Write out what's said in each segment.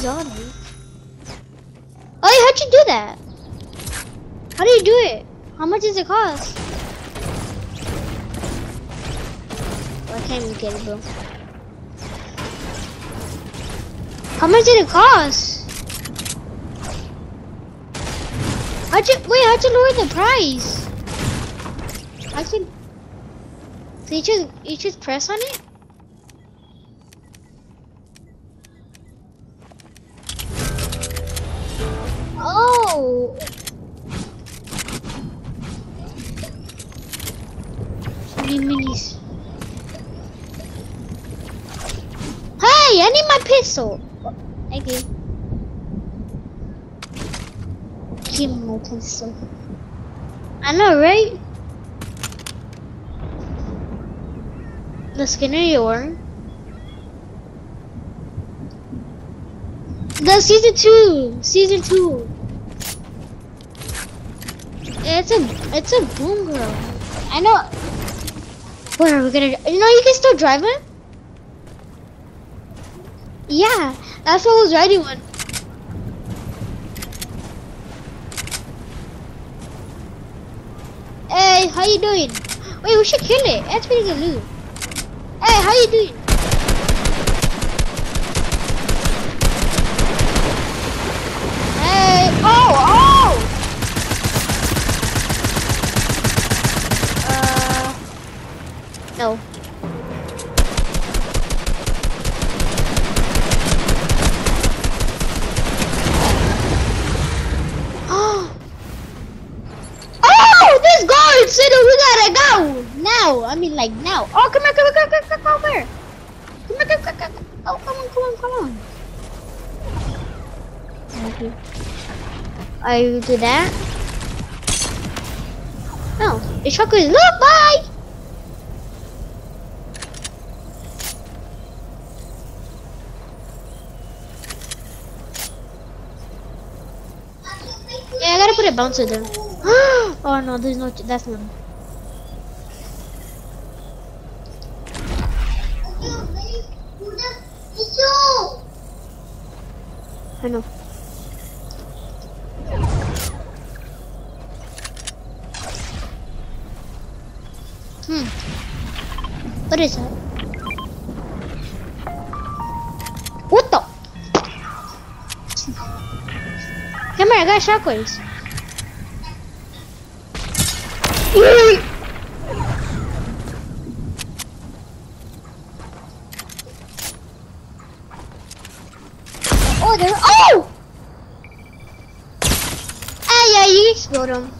zombie. Oh, how'd you do that? How do you do it? How much does it cost? Oh, I can't even get it, bro. How much did it cost? How'd you, wait, how'd you lower the price? I can, so you just, you just press on it? Pistol. Thank you. Give me my pistol. I know, right? The skin of your. The season two, season two. It's a, it's a boom girl. I know. Where are we gonna? You know, you can still drive it. Yeah, that's what was riding one. Hey, how you doing? Wait, we should kill it. That's pretty good loot. Hey, how you doing? Hey, oh, oh! Uh, no. Oh, this we gotta go now. I mean, like now. Oh, come here, come here, come here, come, come, come here. Come here, come, come, come. Oh, come on, come on, come on. Thank you oh, do that? No, the truck is look. Bye. Yeah, I gotta put a bouncer there. oh no, there's no. That's not. I know. Hmm. What is that? What the? Come here, I got shockwaves. Oh, there. Oh! Ah, yeah, you explode him.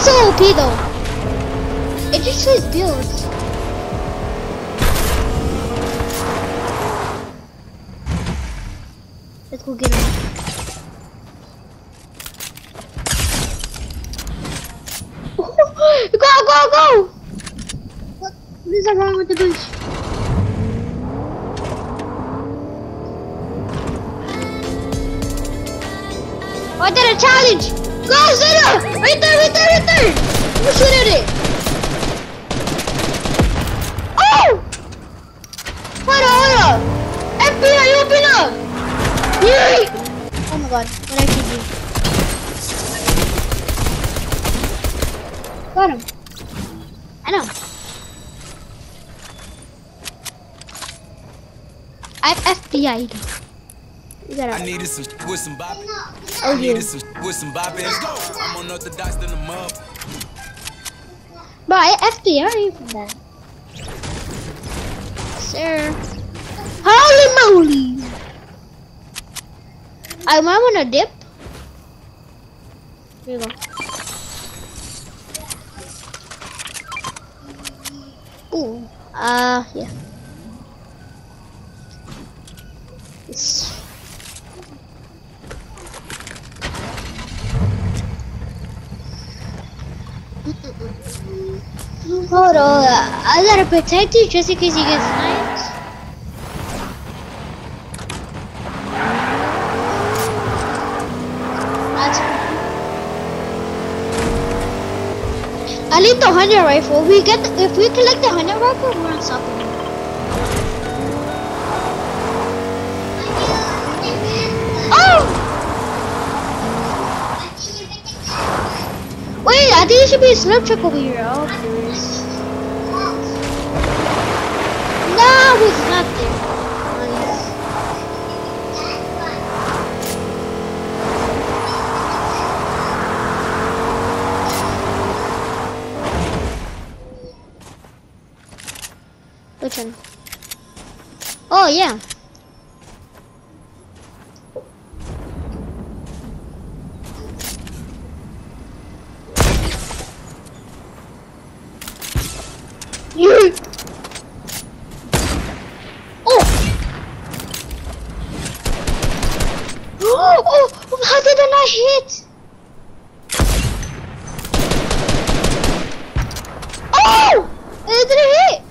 It's so OP though. It just says builds. Let's go get him. go, go, go! What, is wrong with the bench? Oh, I did a challenge! Go, Zeta! Right there, right there, right there! We'll shoot at it! Oh! Hold on, hold on! FBI, open up! Yay! Oh my god, what I did do? Got him. I know. I FBI'd. You gotta. I needed some with some bop. Oh I yeah. with some bop. Let's go. I'm on unorthodox than the mob. But I FBI'd from that. Sir. Holy moly! I might want to dip. Here you go. Ooh. Uh, yeah. Hold on, I gotta protect you just in case you get sniped. I need the hunter rifle. We get the, if we collect the hunter rifle, we're unstoppable. Oh! Wait, I think it should be a slip trick over here. Oh, Oh, yeah. You. Oh. Oh, oh, how did I not hit? Oh! It didn't hit.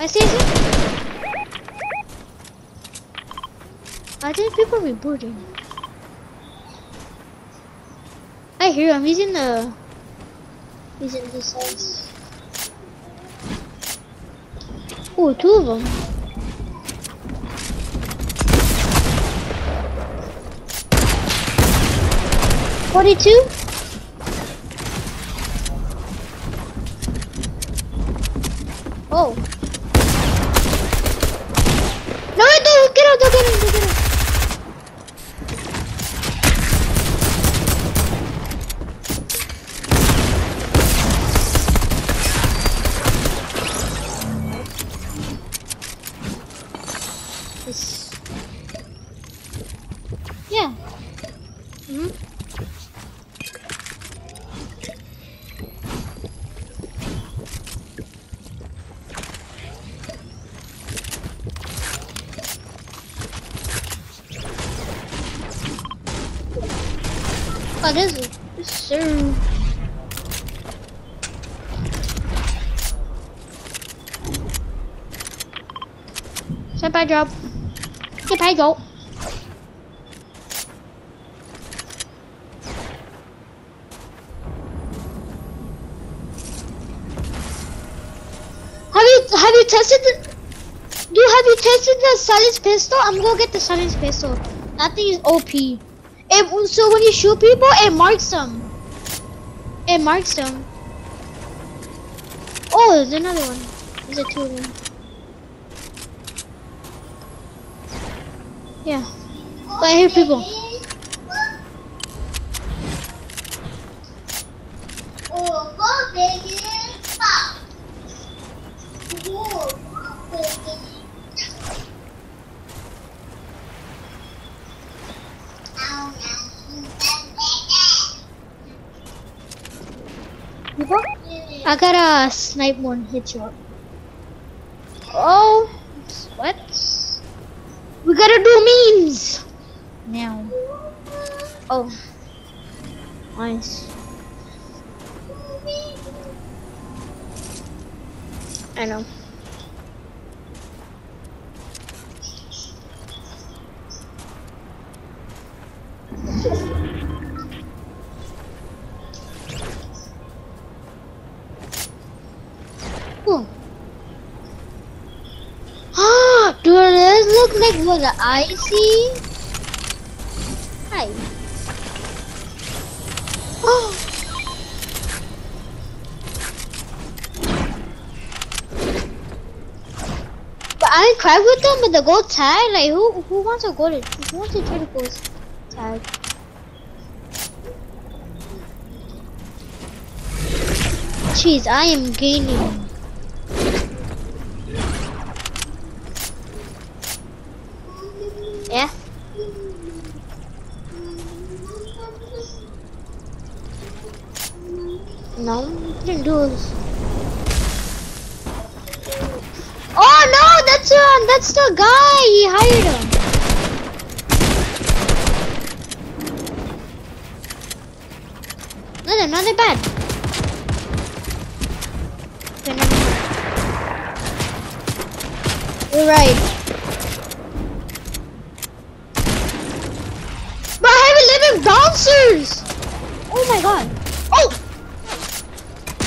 I see it. I I hear him. He's in the. He's in this house. Oh, two of them. Forty-two. What is it? Sir. Say bye, job. Say bye, job. Have you have you tested the do have you tested the silence pistol? I'm gonna get the silence pistol. That thing is OP. It, so when you shoot people, it marks them. It marks them. Oh, there's another one. There's a two of them. Yeah. But I hear people. Oh, people? I got a snipe one hit you. Oh, what? We gotta do memes now. Oh, nice. I know. Look like what I see? Hi. Oh. But I cried with them with the gold tag. Like who who wants a gold? Who wants to try gold tag? Jeez, I am gaining. Yeah. No, didn't do this. Oh no, that's uh, that's the guy. He hired him. No, no, not that bad. You're right. But I have 11 bouncers! my god. Oh!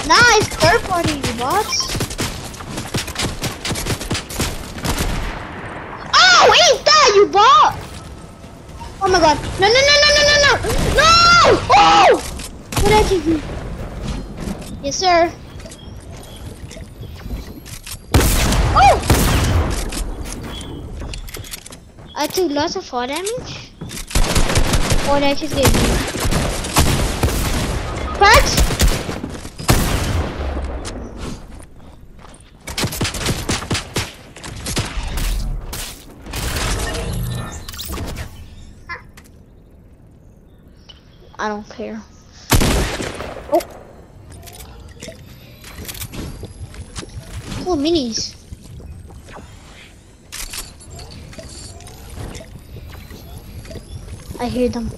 Nice, third party, you bots. Oh, eat that, you bot! Oh my god. No, no, no, no, no, no, no! No! Oh! What did I do? Yes, sir. Oh! I took lots of fall damage. Oh, gave me. I don't care. Oh. Oh, minis. I hear them.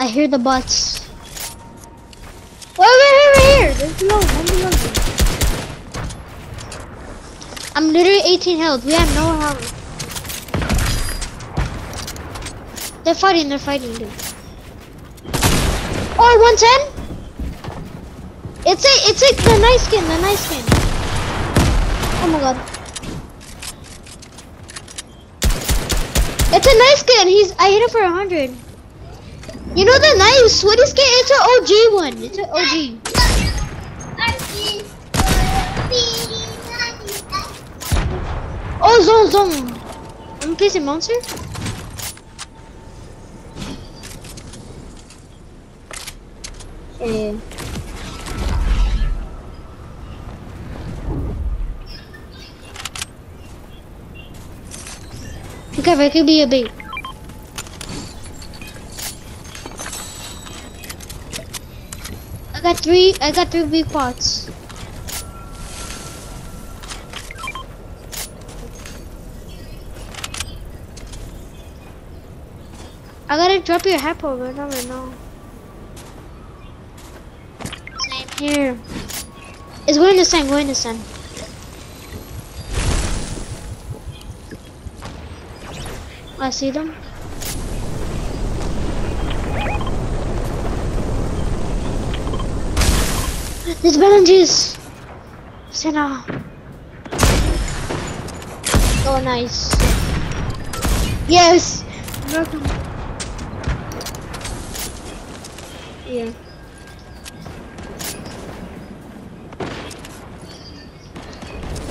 I hear the bots. Wait, wait, wait, here. There's below, one. I'm literally 18 health. We have no health. They're fighting, they're fighting, dude. Oh, 110? It's a, it's a, the nice skin, the nice skin. Oh my god. It's a nice skin. He's, I hit it for a 100. You know the nice sweaty skin? It's an OG one. It's an OG. Oh, zone, zone. I'm placing monster. Eh. Okay, it could be a bait. I got three. I got three big pots. I gotta drop your hat over right now, right now. Same here. It's going to sun, going to sun. I see them. There's challenges. Senna. Oh, nice. Yes. Welcome. Yeah.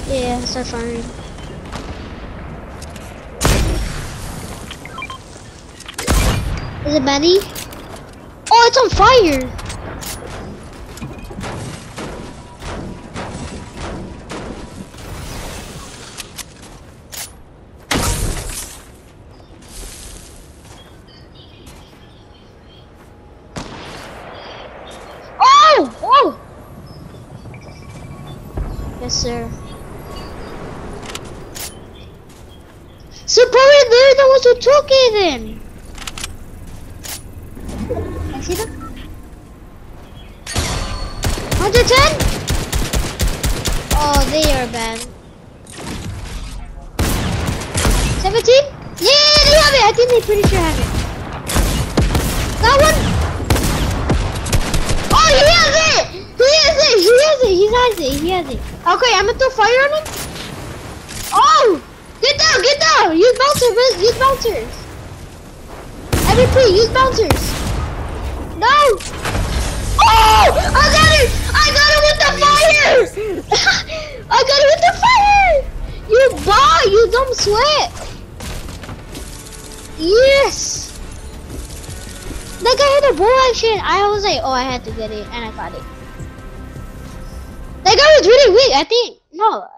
Yeah, start firing. Is it Betty? Oh, it's on fire! Oh! Oh! Yes, sir. So probably they're the ones who took it then. I see them. 110? Oh, they are bad. 17? Yeah, they have it. I think they pretty sure have it. That one? Oh, he has it! He has it! He has it! He has it! He has it! Okay, I'm gonna throw fire on him. Oh! Get down! Get down! Use bouncers! Use bouncers! MVP, use bouncers! No! Oh! I got it! I got it with the fire! I got it with the fire! You bought! You dumb sweat! Yes! That guy had a bull action. I was like, oh, I had to get it, and I got it. That guy was really weak. I think no,